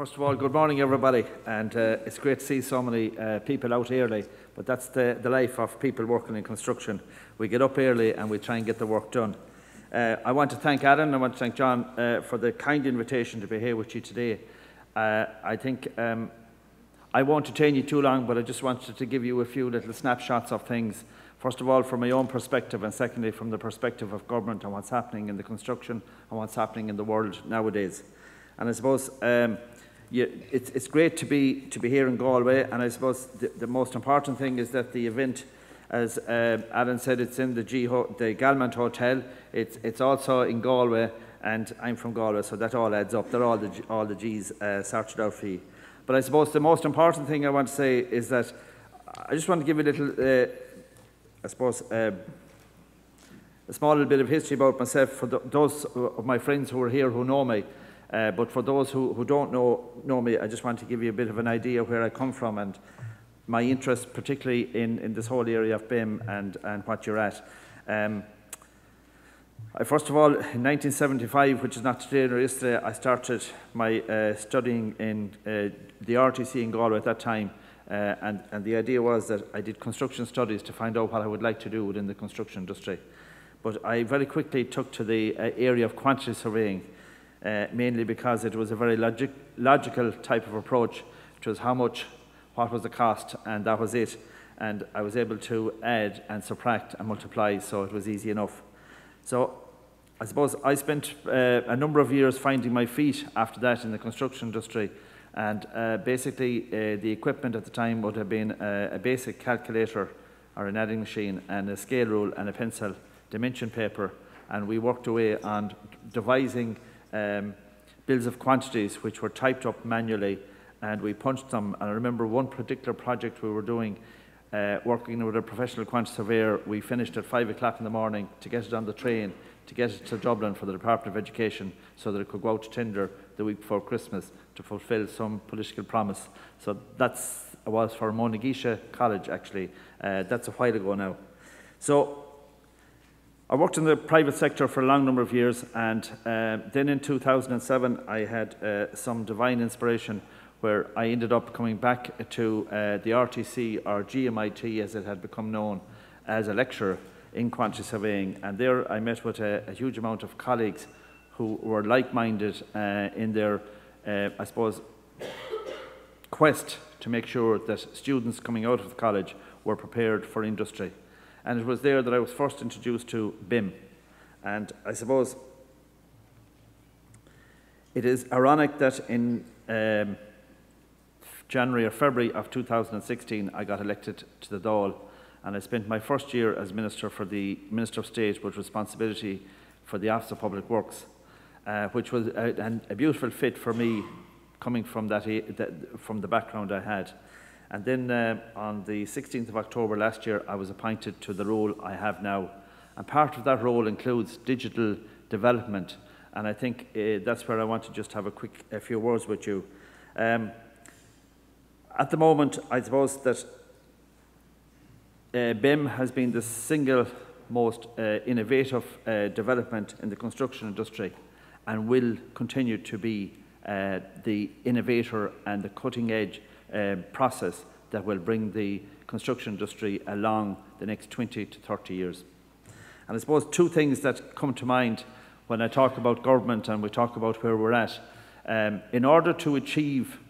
First of all, good morning, everybody, and uh, it's great to see so many uh, people out early. But that's the, the life of people working in construction. We get up early and we try and get the work done. Uh, I want to thank Adam, I want to thank John uh, for the kind invitation to be here with you today. Uh, I think um, I won't detain you too long, but I just wanted to give you a few little snapshots of things. First of all, from my own perspective, and secondly, from the perspective of government and what's happening in the construction and what's happening in the world nowadays. And I suppose um, you, it's, it's great to be, to be here in Galway, and I suppose the, the most important thing is that the event, as uh, Alan said, it's in the, G Ho the Galmont Hotel. It's, it's also in Galway, and I'm from Galway, so that all adds up. They're all the, all the G's uh, sorted out for you. But I suppose the most important thing I want to say is that I just want to give a little, uh, I suppose, uh, a small little bit of history about myself for those of my friends who are here who know me. Uh, but for those who, who don't know, know me, I just want to give you a bit of an idea where I come from and my interest, particularly in, in this whole area of BIM and, and what you're at. Um, I, first of all, in 1975, which is not today nor yesterday, I started my uh, studying in uh, the RTC in Galway at that time. Uh, and, and the idea was that I did construction studies to find out what I would like to do within the construction industry. But I very quickly took to the uh, area of quantity surveying uh, mainly because it was a very logic, logical type of approach. It was how much, what was the cost, and that was it. And I was able to add and subtract and multiply, so it was easy enough. So I suppose I spent uh, a number of years finding my feet after that in the construction industry. And uh, basically, uh, the equipment at the time would have been a, a basic calculator or an adding machine and a scale rule and a pencil, dimension paper. And we worked away on devising um, bills of quantities which were typed up manually and we punched them. And I remember one particular project we were doing, uh, working with a professional quantity surveyor. We finished at five o'clock in the morning to get it on the train, to get it to Dublin for the Department of Education so that it could go out to tender the week before Christmas to fulfil some political promise. So that's was for Monagisha College actually. Uh, that's a while ago now. So I worked in the private sector for a long number of years, and uh, then in 2007, I had uh, some divine inspiration where I ended up coming back to uh, the RTC, or GMIT as it had become known, as a lecturer in quantity surveying. And there I met with a, a huge amount of colleagues who were like minded uh, in their, uh, I suppose, quest to make sure that students coming out of college were prepared for industry. And it was there that I was first introduced to BIM. And I suppose it is ironic that in um, January or February of 2016, I got elected to the Dáil, and I spent my first year as Minister for the Minister of State with responsibility for the Office of Public Works, uh, which was a, a, beautiful fit for me coming from, that, that, from the background I had. And then uh, on the 16th of October last year, I was appointed to the role I have now. And part of that role includes digital development. And I think uh, that's where I want to just have a quick a few words with you. Um, at the moment, I suppose that uh, BIM has been the single most uh, innovative uh, development in the construction industry and will continue to be uh, the innovator and the cutting edge um, process that will bring the construction industry along the next 20 to 30 years. And I suppose two things that come to mind when I talk about government and we talk about where we're at. Um, in order to achieve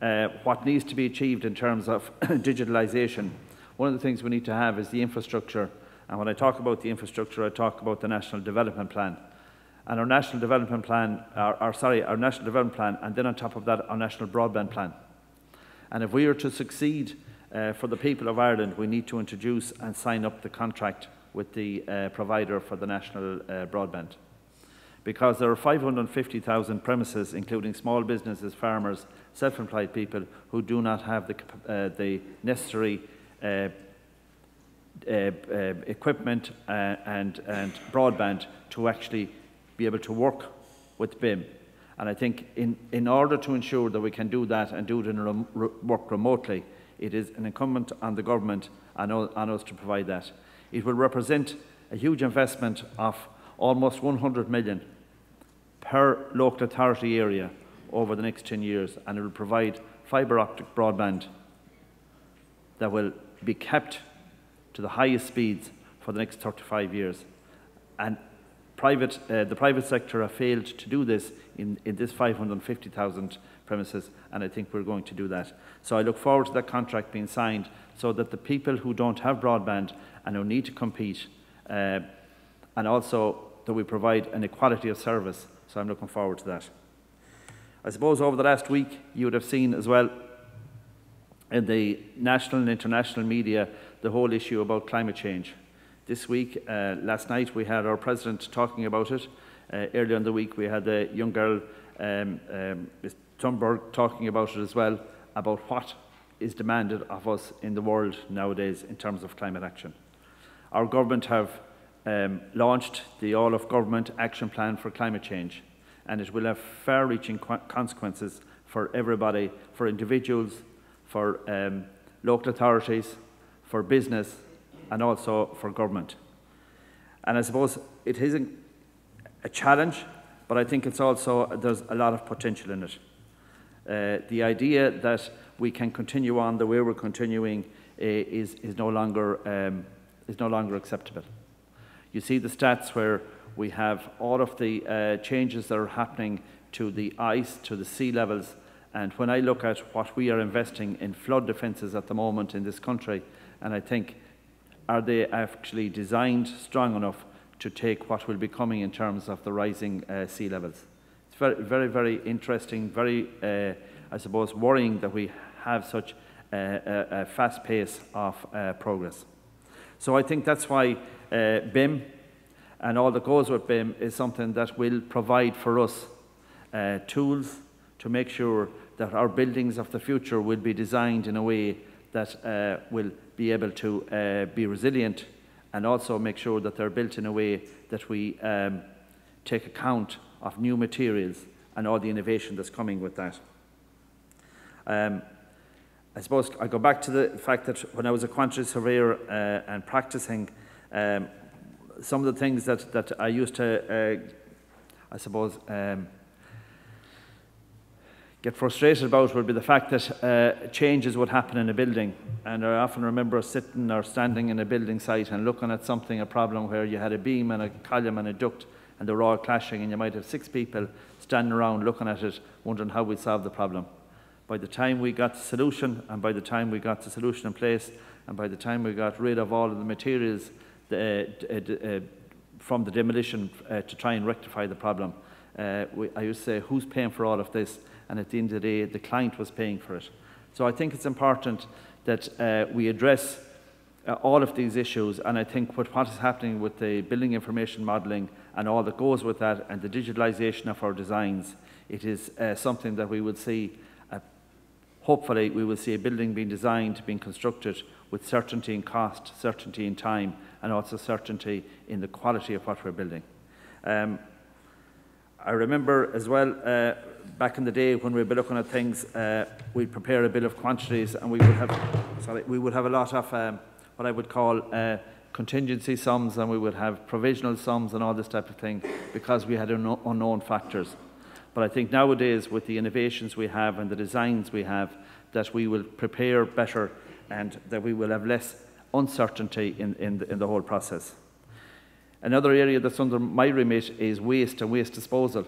uh, what needs to be achieved in terms of digitalisation, one of the things we need to have is the infrastructure. And when I talk about the infrastructure, I talk about the National Development Plan. And our National Development Plan, our, our, sorry, our National Development Plan, and then on top of that, our National Broadband Plan. And if we are to succeed uh, for the people of Ireland, we need to introduce and sign up the contract with the uh, provider for the national uh, broadband. Because there are 550,000 premises, including small businesses, farmers, self-employed people, who do not have the, uh, the necessary uh, uh, equipment and, and broadband to actually be able to work with BIM. And I think in, in order to ensure that we can do that and do it in rem work remotely, it is an incumbent on the government and on us to provide that. It will represent a huge investment of almost 100 million per local authority area over the next 10 years, and it will provide fibre optic broadband that will be kept to the highest speeds for the next 35 years. And private, uh, the private sector have failed to do this in, in this 550,000 premises, and I think we're going to do that. So I look forward to that contract being signed so that the people who don't have broadband and who need to compete, uh, and also that we provide an equality of service. So I'm looking forward to that. I suppose over the last week you would have seen as well in the national and international media the whole issue about climate change. This week, uh, last night, we had our president talking about it. Uh, earlier in the week, we had the young girl, um, um, Ms. Thunberg, talking about it as well, about what is demanded of us in the world nowadays in terms of climate action. Our government have um, launched the All of Government Action Plan for Climate Change, and it will have far-reaching consequences for everybody, for individuals, for um, local authorities, for business, and also for government. And I suppose it isn't a challenge, but I think it's also, there's a lot of potential in it. Uh, the idea that we can continue on the way we're continuing uh, is, is, no longer, um, is no longer acceptable. You see the stats where we have all of the uh, changes that are happening to the ice, to the sea levels, and when I look at what we are investing in flood defences at the moment in this country, and I think, are they actually designed strong enough to take what will be coming in terms of the rising uh, sea levels? It's very, very, very interesting, very, uh, I suppose, worrying that we have such a, a fast pace of uh, progress. So I think that's why uh, BIM and all that goes with BIM is something that will provide for us uh, tools to make sure that our buildings of the future will be designed in a way that uh, will be able to uh, be resilient and also make sure that they're built in a way that we um, take account of new materials and all the innovation that's coming with that. Um, I suppose I go back to the fact that when I was a quantity surveyor uh, and practicing, um, some of the things that, that I used to, uh, I suppose, um, get frustrated about would be the fact that uh, changes would happen in a building. And I often remember sitting or standing in a building site and looking at something, a problem where you had a beam and a column and a duct and they were all clashing and you might have six people standing around looking at it, wondering how we'd solve the problem. By the time we got the solution and by the time we got the solution in place and by the time we got rid of all of the materials the, uh, uh, from the demolition uh, to try and rectify the problem, uh, we, I used to say, who's paying for all of this? And at the end of the day, the client was paying for it. So I think it's important that uh, we address uh, all of these issues, and I think with what is happening with the building information modelling and all that goes with that, and the digitalisation of our designs, it is uh, something that we will see. Uh, hopefully, we will see a building being designed, being constructed with certainty in cost, certainty in time, and also certainty in the quality of what we're building. Um, I remember as well uh, back in the day when we'd be looking at things, uh, we'd prepare a bill of quantities and we would have, sorry, we would have a lot of um, what I would call uh, contingency sums and we would have provisional sums and all this type of thing because we had un unknown factors. But I think nowadays with the innovations we have and the designs we have, that we will prepare better and that we will have less uncertainty in, in, the, in the whole process. Another area that's under my remit is waste and waste disposal.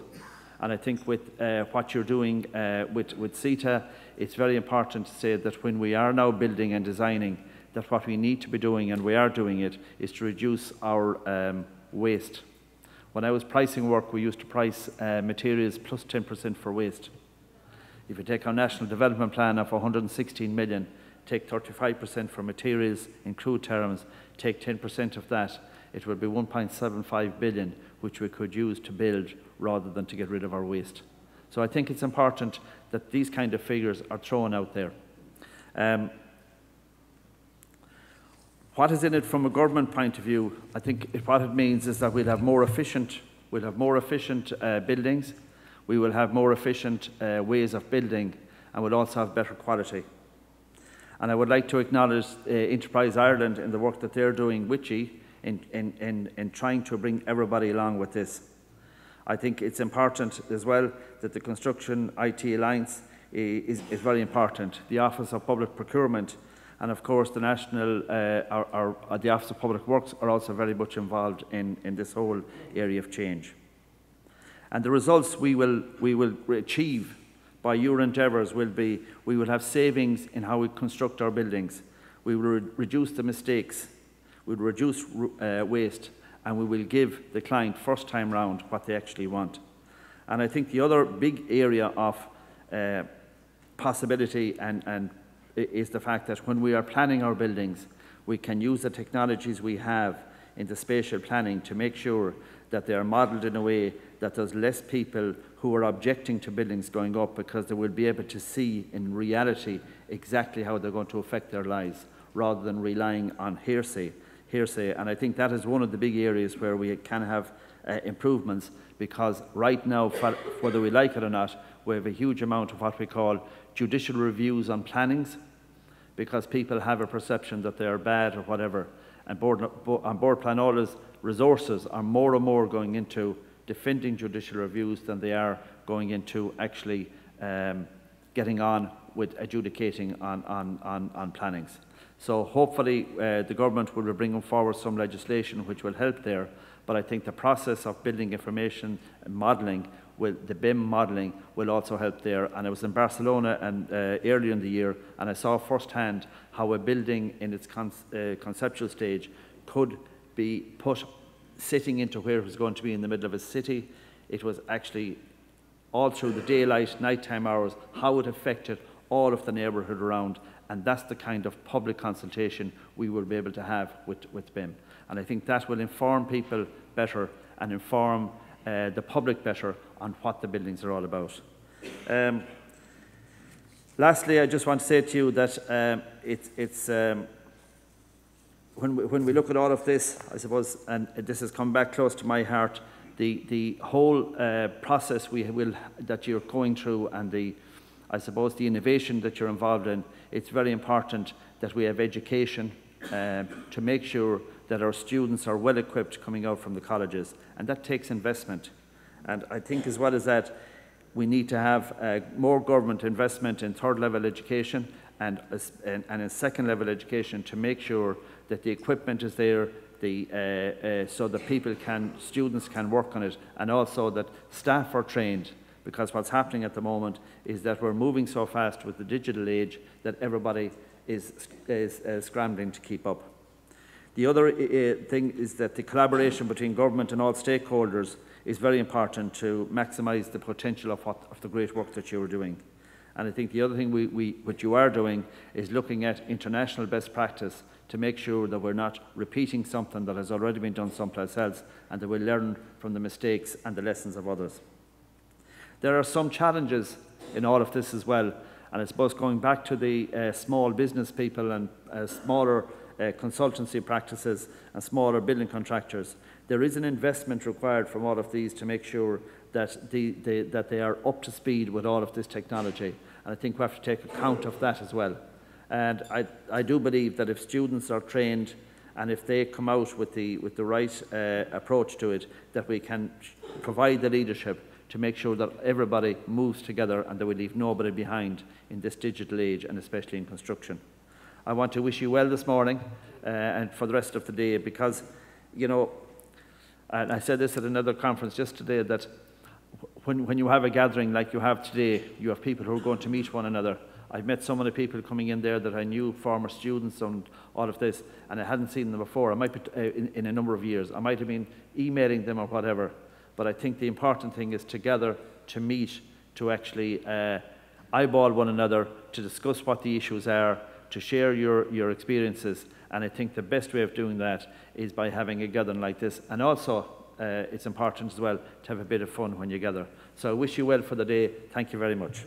And I think with uh, what you're doing uh, with, with CitA, it's very important to say that when we are now building and designing, that what we need to be doing, and we are doing it, is to reduce our um, waste. When I was pricing work, we used to price uh, materials plus 10% for waste. If you take our national development plan of 116 million, take 35% for materials in crude terms, take 10% of that, it would be 1.75 billion, which we could use to build rather than to get rid of our waste. So I think it's important that these kind of figures are thrown out there. Um, what is in it from a government point of view? I think it, what it means is that we'll have more efficient, we'll have more efficient uh, buildings, we will have more efficient uh, ways of building, and we'll also have better quality. And I would like to acknowledge uh, Enterprise Ireland in the work that they're doing with you in, in, in, in trying to bring everybody along with this. I think it's important as well that the Construction IT Alliance is, is very important. The Office of Public Procurement and of course the National, uh, uh, the Office of Public Works are also very much involved in, in this whole area of change. And the results we will, we will achieve by your endeavours will be, we will have savings in how we construct our buildings. We will re reduce the mistakes, we will reduce uh, waste, and we will give the client first time round what they actually want. And I think the other big area of uh, possibility and, and is the fact that when we are planning our buildings, we can use the technologies we have in the spatial planning to make sure that they are modelled in a way that there's less people who are objecting to buildings going up because they will be able to see in reality exactly how they're going to affect their lives rather than relying on hearsay. Hearsay. And I think that is one of the big areas where we can have uh, improvements because right now, whether we like it or not, we have a huge amount of what we call judicial reviews on plannings because people have a perception that they are bad or whatever. And board, An Bord Pleanála's resources are more and more going into defending judicial reviews than they are going into actually um, getting on with adjudicating on, on, on, on plannings. So hopefully uh, the government will be bringing forward some legislation which will help there. But I think the process of building information modelling will, the BIM modelling will also help there. And I was in Barcelona and uh, earlier in the year, and I saw firsthand how a building in its con uh, conceptual stage could be put sitting into where it was going to be in the middle of a city. It was actually all through the daylight, nighttime hours, how it affected all of the neighbourhood around. And that's the kind of public consultation we will be able to have with, with BIM. And I think that will inform people better and inform uh, the public better on what the buildings are all about. Um, lastly, I just want to say to you that um, it, it's um, when, we, when we look at all of this, I suppose, and this has come back close to my heart, the, the whole uh, process we will, that you're going through and the, I suppose, the innovation that you're involved in, it's very important that we have education uh, to make sure that our students are well equipped coming out from the colleges, and that takes investment. And I think, as well as that, we need to have uh, more government investment in third level education and, and, and in second level education to make sure that the equipment is there, the, uh, uh, so that people can, students can work on it, and also that staff are trained. Because what's happening at the moment is that we're moving so fast with the digital age that everybody is, is uh, scrambling to keep up. The other uh, thing is that the collaboration between government and all stakeholders is very important to maximise the potential of, what, of the great work that you are doing. And I think the other thing we, we, what you are doing is looking at international best practice to make sure that we're not repeating something that has already been done someplace else and that we learn from the mistakes and the lessons of others. There are some challenges in all of this as well. And I suppose going back to the uh, small business people and uh, smaller uh, consultancy practices and smaller building contractors. There is an investment required from all of these to make sure that, the, the, that they are up to speed with all of this technology. And I think we have to take account of that as well. And I, I do believe that if students are trained and if they come out with the, with the right uh, approach to it, that we can provide the leadership to make sure that everybody moves together and that we leave nobody behind in this digital age and especially in construction. I want to wish you well this morning uh, and for the rest of the day because, you know, and I said this at another conference just today that when, when you have a gathering like you have today, you have people who are going to meet one another. I've met so many people coming in there that I knew, former students and all of this, and I hadn't seen them before. I might be, uh, in, in a number of years. I might have been emailing them or whatever. But I think the important thing is together to meet, to actually uh, eyeball one another, to discuss what the issues are, to share your, your experiences. And I think the best way of doing that is by having a gathering like this. And also, uh, it's important as well to have a bit of fun when you gather. So I wish you well for the day. Thank you very much.